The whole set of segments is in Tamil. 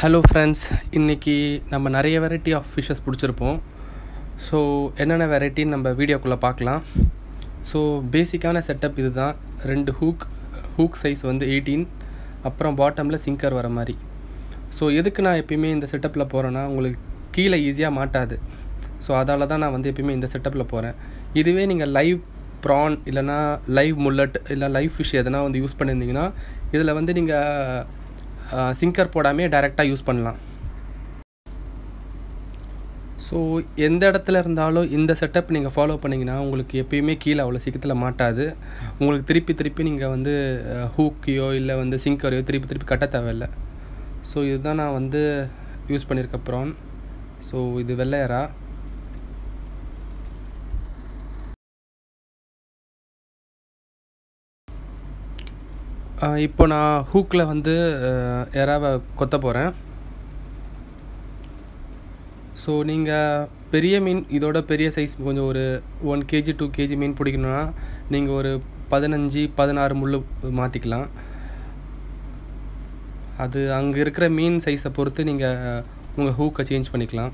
ஹலோ ஃப்ரெண்ட்ஸ் இன்றைக்கி நம்ம நிறைய வெரைட்டி ஆஃப் ஃபிஷ்ஷஸ் பிடிச்சிருப்போம். ஸோ என்னென்ன வெரைட்டின்னு நம்ம வீடியோக்குள்ளே பார்க்கலாம். ஸோ பேசிக்கான செட்டப் இது தான் ரெண்டு ஹூக் ஹூக் சைஸ் வந்து எயிட்டீன் அப்புறம் பாட்டமில் சிங்கர் வர மாதிரி. ஸோ எதுக்கு நான் எப்பயுமே இந்த செட்டப்பில் போகிறேன்னா உங்களுக்கு கீழே ஈஸியாக மாட்டாது. ஸோ அதால் தான் நான் வந்து எப்பயுமே இந்த செட்டப்பில் போகிறேன் இதுவே நீங்கள் லைவ் ப்ரான் இல்லைனா லைவ் முல்லட் இல்லை லைவ் ஃபிஷ் எதனா வந்து யூஸ் பண்ணியிருந்தீங்கன்னா இதில் வந்து நீங்கள் சிங்கர் போடாமே டைரெக்டாக யூஸ் பண்ணலாம். ஸோ எந்த இடத்துல இருந்தாலும் இந்த செட்டப் நீங்கள் ஃபாலோ பண்ணிங்கன்னா உங்களுக்கு எப்பயுமே கீழே அவ்வளோ சீக்கிரத்தில் மாட்டாது. உங்களுக்கு திருப்பி திருப்பி நீங்கள் வந்து ஹூக்கையோ இல்லை வந்து சிங்கரையோ திருப்பி திருப்பி கட்ட தேவையில்லை. ஸோ இதுதான் நான் வந்து யூஸ் பண்ணியிருக்க ப்ரான் ஸோ இது வெள்ளையரா? இப்போ நான் ஹூக்கில் வந்து எறாவை கொத்த போகிறேன் ஸோ நீங்கள் பெரிய மீன் இதோட பெரிய சைஸ் கொஞ்சம் ஒரு ஒன் கேஜி டூ கேஜி மீன் பிடிக்கணுன்னா நீங்கள் ஒரு பதினஞ்சு பதினாறு முள் மாற்றிக்கலாம் அது அங்கே இருக்கிற மீன் சைஸை பொறுத்து நீங்கள் உங்கள் ஹூக்கை சேஞ்ச் பண்ணிக்கலாம்.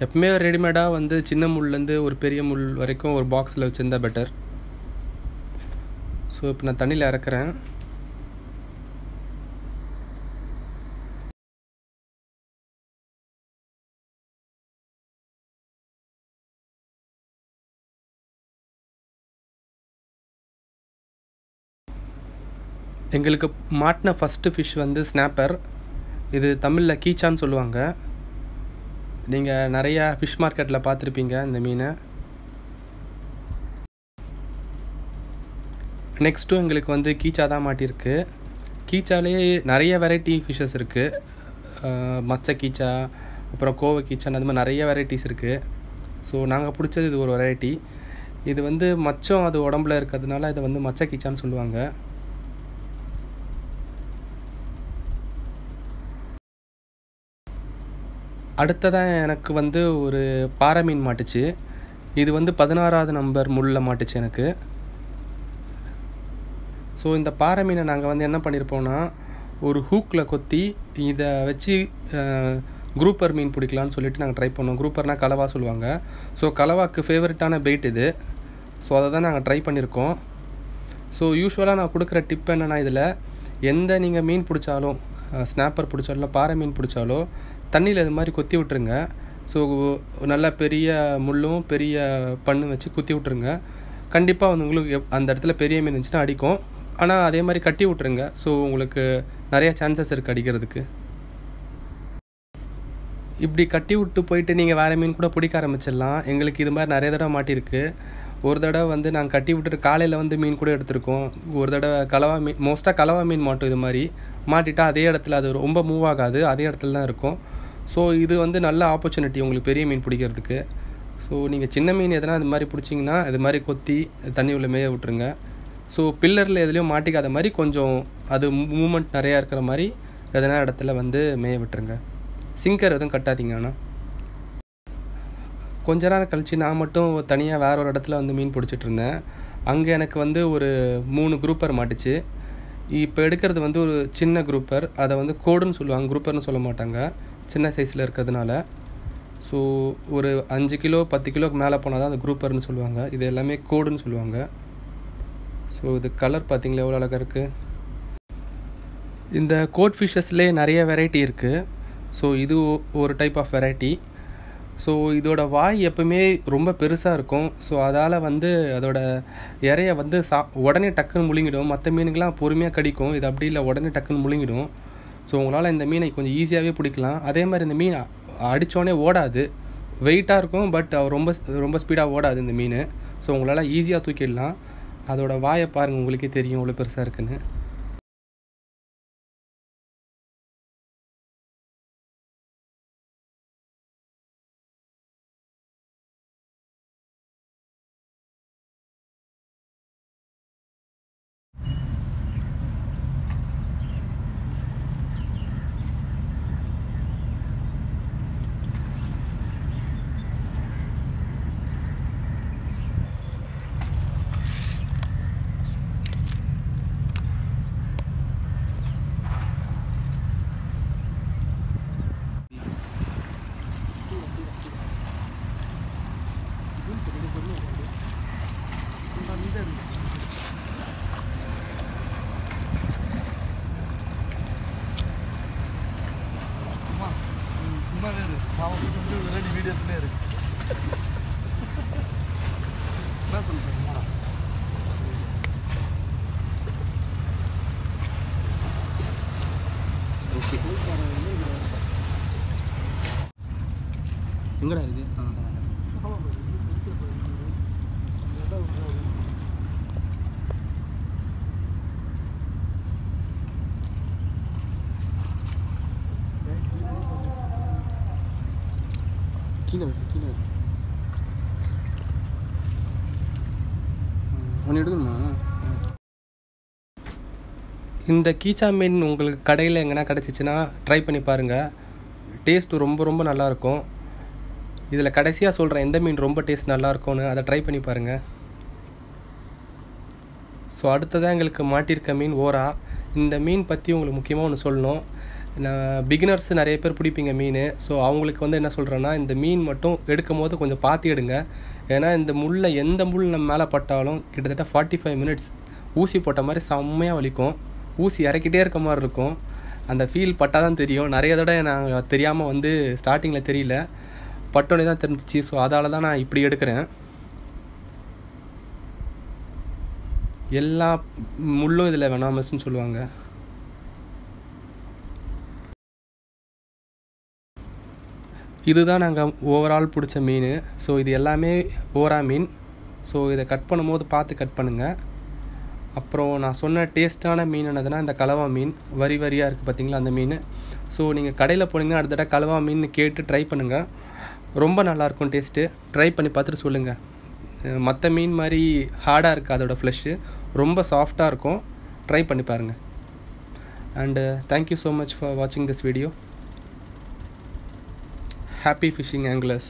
எப்பவுமே ரெடிமேடாக வந்து சின்ன முள்லேருந்து ஒரு பெரிய முள் வரைக்கும் ஒரு பாக்ஸில் வச்சுருந்தா பெட்டர் ஸோ இப்போ நான் தண்ணியில் இறக்குறேன் எங்களுக்கு மாட்டின ஃபஸ்ட்டு ஃபிஷ் வந்து ஸ்னாப்பர் இது தமிழில் கீச்சான்னு சொல்லுவாங்க. நீங்கள் நிறையா ஃபிஷ் மார்க்கெட்டில் பார்த்துருப்பீங்க இந்த மீனை. நெக்ஸ்ட்டும் எங்களுக்கு வந்து கீச்சா தான் மாட்டியிருக்கு கீச்சாலே நிறைய வெரைட்டி ஃபிஷ்ஷஸ் இருக்குது மச்ச கீச்சா அப்புறம் கோவை கீச்சான் அது மாதிரி நிறைய வெரைட்டிஸ் இருக்குது ஸோ நாங்கள் பிடிச்சது இது ஒரு வெரைட்டி இது வந்து மச்சம் அது உடம்புல இருக்கிறதுனால இதை வந்து மச்ச கீச்சான்னு சொல்லுவாங்க. அடுத்ததாக எனக்கு வந்து ஒரு பாறை மீன் மாட்டுச்சு. இது வந்து பதினாறாவது நம்பர் முள்ளில் மாட்டுச்சு எனக்கு. ஸோ இந்த பாறை மீனை நாங்கள் வந்து என்ன பண்ணியிருப்போம்னா ஒரு ஹூக்கில் கொத்தி இதை வச்சு குரூப்பர் மீன் பிடிக்கலான்னு சொல்லிட்டு நாங்கள் ட்ரை பண்ணோம். குரூப்பர்னால் கலவா சொல்லுவாங்க. ஸோ கலவாக்கு ஃபேவரட்டான பெயிட் இது. ஸோ அதை தான் நாங்கள் ட்ரை பண்ணியிருக்கோம் ஸோ யூஸ்வலாக நான் கொடுக்குற டிப் என்னென்னா இதில் எந்த நீங்கள் மீன் பிடிச்சாலும் ஸ்னாப்பர் இல்லை பாறை மீன் பிடிச்சாலோ தண்ணியில் இது மாதிரி கொத்தி விட்டுருங்க. ஸோ நல்ல பெரிய முள்ளும் பெரிய பண்ணும் வச்சு குத்தி விட்ருங்க கண்டிப்பாக வந்து உங்களுக்கு அந்த இடத்துல பெரிய மீன் இருந்துச்சுன்னா அடிக்கும். ஆனால் அதே மாதிரி கட்டி விட்ருங்க ஸோ உங்களுக்கு நிறைய சான்சஸ் இருக்குது அடிக்கிறதுக்கு. இப்படி கட்டி விட்டு போயிட்டு நீங்கள் வேறு மீன் கூட பிடிக்க ஆரம்பிச்சிடலாம். எங்களுக்கு இது மாதிரி நிறைய தடவை மாட்டியிருக்கு ஒரு தடவை வந்து நாங்கள் கட்டி விட்டுட்டு காலையில் வந்து மீன் கூட எடுத்திருக்கோம். ஒரு தடவை கலவா மீன் மோஸ்ட்டாக கலவா மீன் மாட்டோம் இது மாதிரி. மாட்டிட்டா அதே இடத்துல அது ரொம்ப மூவ் ஆகாது. அதே இடத்துல தான் இருக்கும். ஸோ இது வந்து நல்ல ஆப்பர்ச்சுனிட்டி உங்களுக்கு பெரிய மீன் பிடிக்கிறதுக்கு. ஸோ நீங்கள் சின்ன மீன் எதனா இது மாதிரி பிடிச்சிங்கன்னா இது மாதிரி கொத்தி தண்ணி உள்ள மேய விட்டுருங்க. ஸோ பில்லரில் எதுலேயும் மாட்டிக்காத மாதிரி கொஞ்சம் அது மூமெண்ட் நிறையா இருக்கிற மாதிரி எதனா இடத்துல வந்து மேய விட்டுருங்க. சிங்கர் எதுவும் கட்டாதீங்க ஆனால் கொஞ்ச நேரம் கழித்து நான் மட்டும் தனியாக வேற ஒரு இடத்துல வந்து மீன் பிடிச்சிட்டு இருந்தேன். அங்கே எனக்கு வந்து ஒரு மூணு குரூப்பர் மாட்டுச்சு. இப்போ எடுக்கிறது வந்து ஒரு சின்ன குரூப்பர் அதை வந்து கோடுன்னு சொல்லுவாங்க. குரூப்பர்னு சொல்ல மாட்டாங்க. சின்ன சைஸில் இருக்கிறதுனால. ஸோ ஒரு அஞ்சு கிலோ பத்து கிலோக்கு மேலே போனால் தான் அந்த குரூப்பர்னு சொல்லுவாங்க. இது எல்லாமே கோடுன்னு சொல்லுவாங்க. ஸோ இது கலர் பார்த்திங்களா எவ்வளோ அழகாக இருக்குது இந்த கோட் ஃபிஷ்ஷஸ்லேயே நிறைய வெரைட்டி இருக்குது ஸோ இது ஒரு டைப் ஆஃப் வெரைட்டி ஸோ இதோட வாய் எப்பவுமே ரொம்ப பெருசாக இருக்கும். ஸோ அதால் வந்து அதோட இறைய வந்து சா உடனே டக்குன்னு முழுங்கிடும். மற்ற மீனுக்கெலாம் பொறுமையாக கடிக்கும். இது அப்படி இல்லை உடனே டக்குன்னு முழுங்கிடும். ஸோ உங்களால் இந்த மீனை கொஞ்சம் ஈஸியாகவே பிடிக்கலாம். அதே மாதிரி இந்த மீன் அடித்தோடனே ஓடாது. வெயிட்டாக இருக்கும் பட் ரொம்ப ரொம்ப ஸ்பீடாக ஓடாது இந்த மீன். ஸோ உங்களால் ஈஸியாக தூக்கிடலாம். அதோட வாயை பாருங்கள் உங்களுக்கே தெரியும் இவ்வளோ பெருசாக இருக்குன்னு அவன் வந்து ரெடி வீடியோஸ்லேயே இருக்கு என்ன சொல்லுங்க எங்கடா இருக்கு? கீழே வைக்க கீழே வைக்க ஒன்று எடுக்கணுமா? இந்த கீச்சா மீன் உங்களுக்கு கடையில் எங்கன்னா கிடச்சிச்சின்னா ட்ரை பண்ணி பாருங்கள் டேஸ்ட்டு ரொம்ப ரொம்ப நல்லாயிருக்கும் இதில் கடைசியாக சொல்கிறேன் எந்த மீன் ரொம்ப டேஸ்ட் நல்லாயிருக்கும்னு அதை ட்ரை பண்ணி பாருங்கள் ஸோ அடுத்ததாக எங்களுக்கு மாட்டியிருக்க மீன் ஓரா. இந்த மீன் பற்றி உங்களுக்கு முக்கியமாக ஒன்று சொல்லணும். பிகினர்ஸ் நிறைய பேர் பிடிப்பீங்க மீன். ஸோ அவங்களுக்கு வந்து என்ன சொல்கிறேன்னா இந்த மீன் மட்டும் எடுக்கும் போது கொஞ்சம் பார்த்து எடுங்க. ஏன்னா இந்த முள்ளை எந்த முள் நம்ம மேலே பட்டாலும் கிட்டத்தட்ட ஃபார்ட்டி ஃபைவ் மினிட்ஸ் ஊசி போட்ட மாதிரி செம்மையாக வலிக்கும். ஊசி இறக்கிட்டே இருக்க மாதிரி இருக்கும். அந்த ஃபீல் பட்டால் தான் தெரியும். நிறைய தடவை நாங்கள் தெரியாமல் வந்து ஸ்டார்டிங்கில் தெரியல. பட்டோடனே தான் தெரிஞ்சிச்சு. ஸோ அதால் தான் நான் இப்படி எடுக்கிறேன். எல்லா முள்ளும் இதில் வெனாமஸ்ன்னு சொல்லுவாங்க. இதுதான் நாங்கள் ஓவரால் பிடிச்ச மீன். ஸோ இது எல்லாமே ஓரா மீன். ஸோ இதை கட் பண்ணும்போது பார்த்து கட் பண்ணுங்கள் அப்புறம் நான் சொன்ன டேஸ்ட்டான மீன் என்னதுன்னா இந்த கலவா மீன். வரி வரியாக இருக்குது பார்த்தீங்களா அந்த மீன். ஸோ நீங்கள் கடையில் போனீங்கன்னா அடுத்த தடவை கலவா மீன் கேட்டு ட்ரை பண்ணுங்கள் ரொம்ப நல்லாயிருக்கும் டேஸ்ட்டு ட்ரை பண்ணி பார்த்துட்டு சொல்லுங்கள் மற்ற மீன் மாதிரி ஹார்டாக இருக்குது அதோடய ஃப்ளஷ்ஷு ரொம்ப சாஃப்டாக இருக்கும். ட்ரை பண்ணி பாருங்கள் and thank you so much for வாட்சிங் this video happy fishing anglers